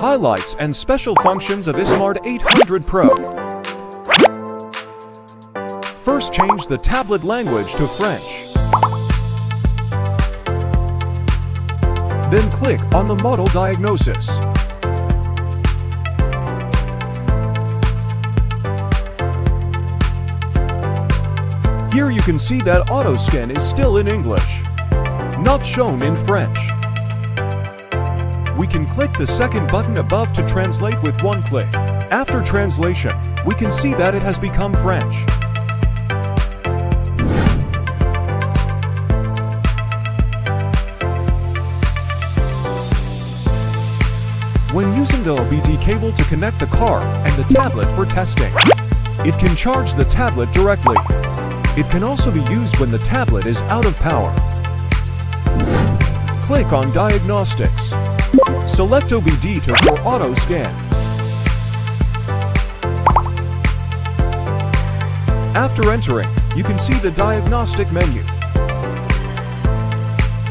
Highlights and special functions of iSmart 800 Pro. First change the tablet language to French. Then click on the model diagnosis. Here you can see that AutoScan is still in English, not shown in French. We can click the second button above to translate with one click. After translation, we can see that it has become French. When using the OBD cable to connect the car and the tablet for testing, it can charge the tablet directly. It can also be used when the tablet is out of power. Click on Diagnostics. Select OBD II for auto scan. After entering, you can see the diagnostic menu.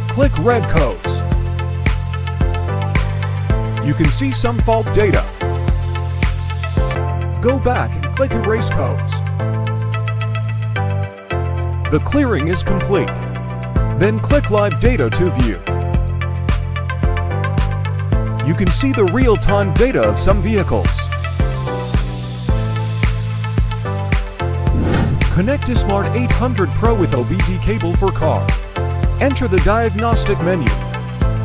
Click Red Codes. You can see some fault data. Go back and click Erase Codes. The clearing is complete. Then click Live Data to view. Can see the real-time data of some vehicles. Connect to Smart 800 Pro with OBD cable for car. Enter the diagnostic menu.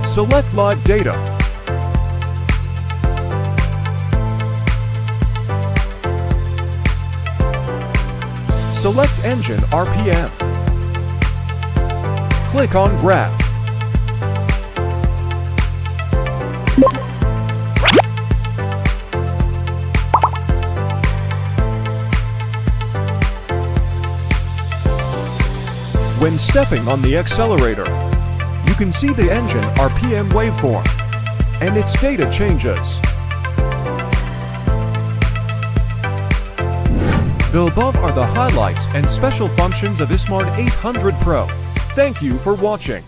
Select Live Data. Select Engine RPM. Click on Graph. When stepping on the accelerator, you can see the engine RPM waveform, and its data changes. The above are the highlights and special functions of iSmart 800 Pro. Thank you for watching.